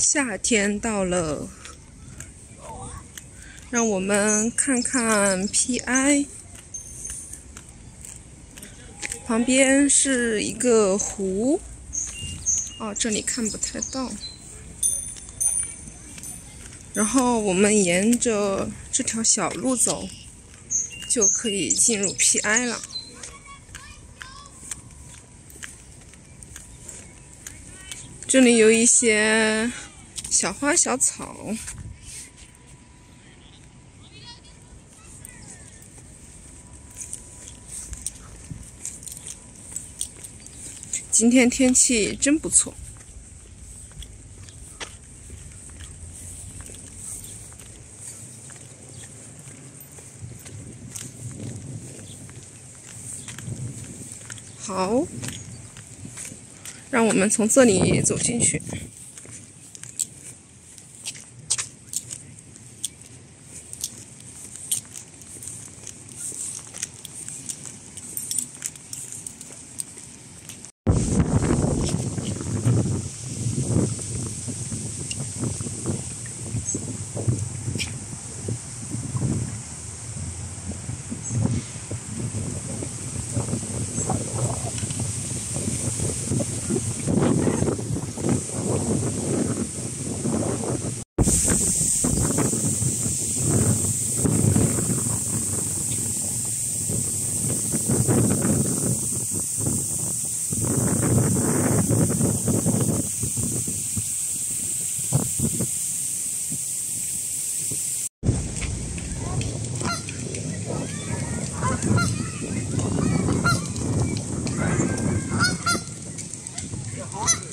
夏天到了，让我们看看 PI。旁边是一个湖，哦，这里看不太到。然后我们沿着这条小路走，就可以进入 PI 了。这里有一些小花小草。今天天气真不错。好，让我们从这里走进去。Yes. the harvest.